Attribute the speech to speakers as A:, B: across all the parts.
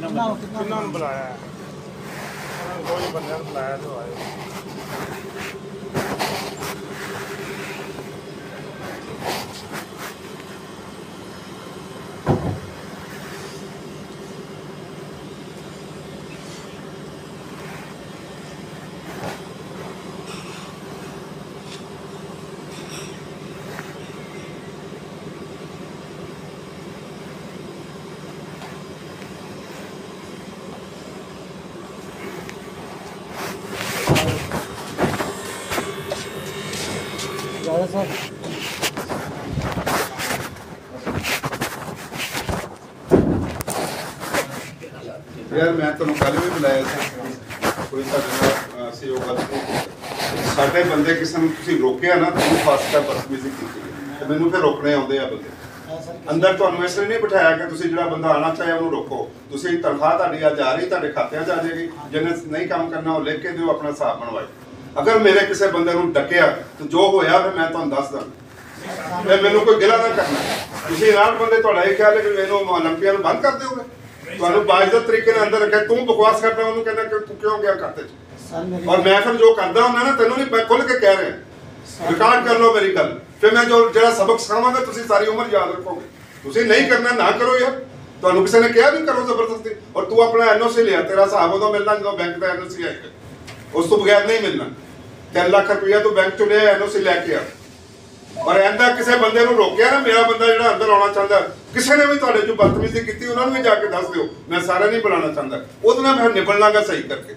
A: ਕਿੰਨਾ ਕਿੰਨਾ ਨੂੰ ਬੁਲਾਇਆ? ਹੈ ਉਹਨਾਂ ਬੰਦਿਆਂ ਨੂੰ ਬੁਲਾਇਆ ਜੋ ਆਏ।
B: ਜ਼ਿਆਦਾ ਸਰ।
C: ਯਾਰ ਮੈਂ ਤੁਹਾਨੂੰ ਕੱਲ ਵੀ ਬੁਲਾਇਆ ਸੀ। ਕੋਈ ਤੁਹਾਡੇ ਨਾਲ ਅਹ, ਸਹਿਯੋਗ ਗੱਲ ਨਹੀਂ ਸਾਡੇ ਬੰਦੇ ਕਿਸੇ ਨੂੰ ਤੁਸੀਂ ਰੋਕਿਆ ਨਾ ਤੁਹਾਨੂੰ ਫਸਟ ਦਾ ਕੀਤੀ ਹੈ। ਤੇ ਮੈਨੂੰ ਫਿਰ ਰੋਕਣੇ ਆਉਂਦੇ ਆ ਬੰਦੇ। ਅੰਦਰ ਤੁਹਾਨੂੰ ਇਸ ਲਈ ਨਹੀਂ ਬਿਠਾਇਆ ਕਿ ਤੁਸੀਂ ਜਿਹੜਾ ਬੰਦਾ ਆਣਾ ਚਾਹੇ ਉਹਨੂੰ ਰੋਕੋ। ਤੁਸੀਂ ਤਨਖਾਹ ਤੁਹਾਡੀ ਅੱਜ ਆ ਰਹੀ ਤੁਹਾਡੇ ਖਾਤਿਆਂ 'ਚ ਆ ਜਾਏਗੀ। ਜਿਹਨੇ ਨਹੀਂ ਕੰਮ ਕਰਨਾ ਉਹ ਲਿਖ ਕੇ ਦਿਓ ਆਪਣਾ ਹਿਸਾਬ ਬਣਵਾਏ ਅਗਰ ਮੇਰੇ ਕਿਸੇ ਬੰਦੇ ਨੂੰ ਡੱਕਿਆ ਤੇ ਜੋ ਹੋਇਆ ਫਿਰ ਮੈਂ ਤੁਹਾਨੂੰ ਦੱਸ ਦਾਂ ਇਹ ਮੈਨੂੰ ਕੋਈ ਗਿਲਾ ਨਾ ਕਰਨਾ ਤੁਸੀਂ ਨਾਲ ਬੰਦੇ ਤੁਹਾਡਾ ਇਹ ਖਿਆਲ ਹੈ ਕਿ ਇਹਨੂੰ ਓਲੰਪੀਆ ਨੂੰ ਬੰਦ ਕਰ ਦਿਓਗੇ ਤੁਹਾਨੂੰ ਬਾਇਜ਼ਤ ਤਰੀਕੇ ਨਾਲ ਅੰਦਰ ਰੱਖਿਆ ਤੂੰ ਬਕਵਾਸ ਕਰਦਾ ਉਹਨੂੰ ਕਹਿੰਦਾ ਕਿ ਤੂੰ ਕਿਉਂ ਗਿਆ ਖਾਤੇ 'ਚ
B: ਸਰ ਮੇਰੀ
C: ਔਰ ਮੈਂ ਫਿਰ ਜੋ ਕਰਦਾ ਹੁੰਦਾ ਨਾ ਤੈਨੂੰ ਨਹੀਂ ਮੈਂ ਖੁੱਲ ਕੇ ਕਹਿ ਰਿਹਾ ਰਿਕਾਰਡ ਕਰ ਲਓ ਮੇਰੀ ਗੱਲ ਫਿਰ ਮੈਂ ਜੋ ਜਿਹੜਾ ਸਬਕ ਸਿਖਾਵਾਂਗਾ ਤੁਸੀਂ ਸਾਰੀ ਉਮਰ ਯਾਦ ਰੱਖੋਗੇ ਤੁਸੀਂ ਨਹੀਂ ਕਰਨਾ ਨਾ ਕਰੋ ਯਾਰ ਤੁਹਾਨੂੰ ਕਿਸੇ ਨੇ ਕਿਹਾ ਵੀ ਕਰੋ ਜ਼ਬਰਦਸਤੀ ਔਰ ਤੂੰ ਆਪਣਾ ਐਨਓਸੀ ਲਿਆ ਤੇਰਾ ਹਿਸਾਬ ਉਦੋਂ ਮਿਲਣਾ ਜਦੋਂ ਬੈਂਕ ਦਾ ਐਨਓਸੀ ਆਏਗਾ ਉਸ ਤੋਂ ਬਗੈਰ ਨਹੀਂ ਮਿਲਣਾ 3 ਲੱਖ ਰੁਪਇਆ ਤੂੰ ਬੈਂਕ ਚੋਂ ਲਿਆ ਐਨਓਸੀ ਲੈ ਕੇ ਆ। ਔਰ ਐਂਦਾ ਕਿਸੇ ਬੰਦੇ ਨੂੰ ਰੋਕਿਆ ਨਾ ਮੇਰਾ ਬੰਦਾ ਜਿਹੜਾ ਅੰਦਰ ਆਉਣਾ ਚਾਹੁੰਦਾ ਕਿਸੇ ਨੇ ਵੀ ਤੁਹਾਡੇ ਜੋ ਬਦਤਮੀਜ਼ੀ ਕੀਤੀ ਉਹਨਾਂ ਨੂੰ ਵੀ ਜਾ ਕੇ ਦੱਸ ਦਿਓ ਮੈਂ ਸਾਰਾ ਨਹੀਂ ਬੁਲਾਉਣਾ ਚਾਹੁੰਦਾ। ਉਹਦੇ ਨਾਲ ਮੈਂ ਨਿਬੜ ਲਾਂਗਾ ਸਹੀ ਕਰਕੇ।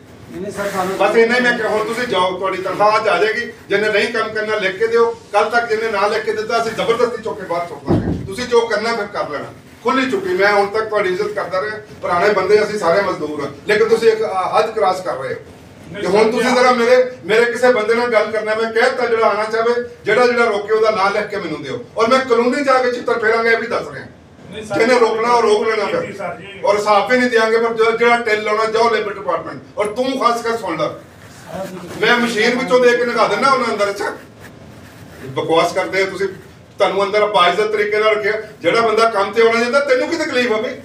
C: ਬਸ ਇੰਨਾ ਹੀ ਮੈਂ ਕਿਹਾ ਹੁਣ ਤੁਸੀਂ ਜਾਓ ਤੁਹਾਡੀ ਤਨਖਾਹ ਅੱਜ ਆ ਜਾਏਗੀ ਜਿਹਨੇ ਨਹੀਂ ਕੰਮ ਕਰਨਾ ਲਿਖ ਕੇ ਦਿਓ ਕੱਲ ਤੱਕ ਜਿਹਨੇ ਨਾ ਲਿਖ ਕੇ ਦਿੱਤਾ ਅਸੀਂ ਜ਼ਬਰਦਸਤੀ ਚੁੱਕ ਕੇ ਬਾਹਰ ਦਾਂਗੇ ਤੁਸੀਂ ਜੋ ਕਰਨਾ ਫਿਰ ਕਰ ਲੈਣਾ। ਖੁੱਲੀ ਚੁੱਕੀ ਮੈਂ ਹੁਣ ਤੱਕ ਤੁਹਾਡੀ ਇੱਜ਼ਤ ਕਰਦਾ ਰਿਹਾ ਪੁਰਾਣੇ ਬੰਦੇ ਅਸੀਂ ਸਾਰੇ ਮਜ਼ਦੂਰ ਹਾਂ। ਲੇਕਿਨ ਤੁਸੀਂ ਇੱਕ ਹੱਦ ਕ੍ਰਾਸ ਕਰ ਰਹੇ ਹੋ। ਤੇ ਹੁਣ ਤੁਸੀਂ ਜ਼ਰਾ ਮੇਰੇ ਮੇਰੇ ਕਿਸੇ ਬੰਦੇ ਨਾਲ ਗੱਲ ਕਰਨਾ ਮੈਂ ਕਹਿਤਾ ਜਿਹੜਾ ਆਣਾ ਚਾਹਵੇ ਜਿਹੜਾ ਜਿਹੜਾ ਰੋਕੇ ਉਹਦਾ ਨਾਂ ਲਿਖ ਕੇ ਮੈਨੂੰ ਦਿਓ। ਔਰ ਮੈਂ ਕਾਨੂੰਨੀ ਜਾ ਕੇ ਚਿੱਤਰ ਫੇਰਾਂਗਾ ਇਹ ਵੀ ਦੱਸ ਰਿਹਾ। ਜਿਹਨੇ ਰੋਕਣਾ ਉਹ ਰੋਕ ਲੈਣਾ। ਫਿਰ। ਔਰ ਹਿਸਾਬ ਵੀ ਨਹੀਂ ਦਿਆਂਗੇ ਪਰ ਜਿਹੜਾ ਟਿਲ ਲਾਉਣਾ ਜਾਓ ਲੇਬਰ ਡਿਪਾਰਟਮੈਂਟ ਔਰ ਤੂੰ ਖਾਸ ਕਰ ਸੁਣ ਲੈ। ਮੈਂ ਮਸ਼ੀਨ ਵਿੱਚੋਂ ਦੇ ਕੇ ਨਿਕਾ ਦਿੰਦਾ ਉਹਨਾਂ ਅੰਦਰ ਅੱਛਾ? ਬਕਵਾਸ ਕਰਦੇ ਤੁਸੀਂ। ਤੁਹਾਨੂੰ ਅੰਦਰ ਬਾਇਜ਼ਤ ਤਰੀਕੇ ਨਾਲ ਰੱਖਿਆ। ਜਿਹੜਾ ਬੰਦਾ ਕੰਮ ਤੇ ਆਉਣਾ ਜਾਂਦਾ ਤੈਨੂੰ ਕੀ ਤਕਲੀਫ ਆ ਬਈ?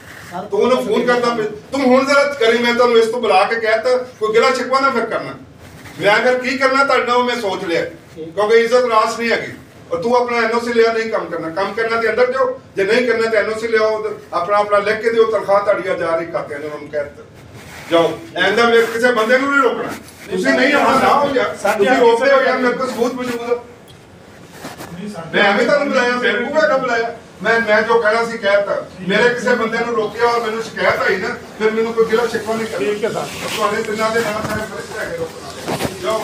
C: ਤੂੰ ਉਹਨੂੰ ਫੋਨ ਕਰਦਾ ਪਿਆ। ਤੂੰ ਹੁਣ ਜ਼ਰਾ ਕਰੀ ਮੈਂ ਤੁਹਾਨੂੰ ਇਸ ਤੋਂ ਬੁਲਾ ਕੇ ਕਹਿਤਾ ਕੋਈ ਗਿਲਾ ਸ਼ਿਕਵਾ ਨਾ ਫਿਰ ਕਰਨਾ। ਮੈਂ ਅਗਰ ਕੀ ਕਰਨਾ ਤੁਹਾਡੇ ਉਹ ਮੈਂ ਸੋਚ ਲਿਆ। ਕਿਉਂਕਿ ਇੱਜ਼ਤ ਰਾਸ ਨਹੀਂ ਹੈਗੀ। ਔਰ ਤੂੰ ਆਪਣਾ ਐਨਓਸੀ ਲਿਆ ਨਹੀਂ ਕੰਮ ਕਰਨਾ। ਕੰਮ ਕਰਨਾ ਤੇ ਅੰਦਰ ਜਾਓ। ਜੇ ਨਹੀਂ ਕਰਨਾ ਤੇ ਐਨਓਸੀ ਲਿਆਓ ਆਪਣਾ ਆਪਣਾ ਲਿਖ ਕੇ ਦਿਓ ਤਨਖਾਹ ਤੁਹਾਡੀ ਆ ਜਾ ਰਹੀ ਖਾਤਿਆਂ ਨੇ ਉਹਨੂੰ ਕਹਿ ਦਿੱਤਾ। ਜਾਓ। ਐਂਦਾ ਮੇਰੇ ਕਿਸੇ ਬੰਦੇ ਨੂੰ ਨਹੀਂ ਰੋਕਣਾ। ਤੁਸੀਂ ਨਹੀਂ ਆਉਣਾ ਨਾ ਹੋ ਜਾ। ਤੁਸੀਂ ਰੋਕਦੇ ਹੋ ਯਾਰ ਮੇਰੇ ਕੋਲ ਸਬੂਤ ਮੌਜੂਦ ਹੈ ਮੈਂ ਐਵੇਂ ਤੁਹਾਨੂੰ ਬੁਲਾਇਆ ਬੇਵਕੂਫ ਹੈ ਬੁਲਾਇਆ? ਮੈਂ ਮੈਂ ਜੋ ਕਹਿਣਾ ਸੀ ਕਹਿਤਾ। ਮੇਰੇ ਕਿਸੇ ਬੰਦੇ ਨੂੰ ਰੋਕਿਆ ਔਰ ਮੈਨੂੰ ਸ਼ਿਕਾਇਤ ਆਈ ਨਾ ਫਿਰ ਮੈਨੂੰ ਕੋਈ ਗਿਲਾ ਸ਼ਿਕਵਾ ਨਹੀਂ ਕਰਨਾ।
A: ਠੀਕ ਹੈ ਸਰ।
C: ਤੁਹਾਡੇ ਤਿੰਨਾਂ ਦੇ ਨਾਮ ਸਾਰੇ ਫਰਿਸ਼ਤੇ ਹੈਗੇ ਰੋਕਣ ਜਾਓ।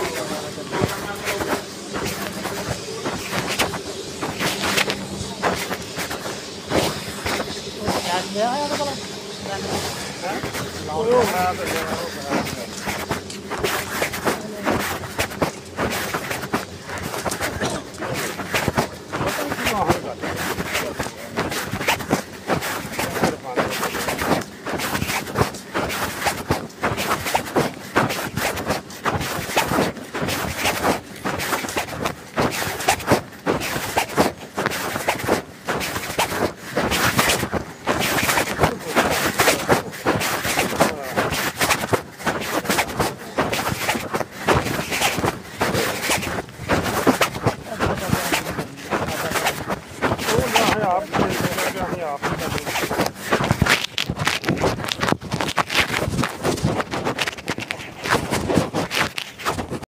A: ਉਹ ਮੈਂ ਤਾਂ ਜਿਹੜਾ ਉਹ ਕਰਾਂਗਾ।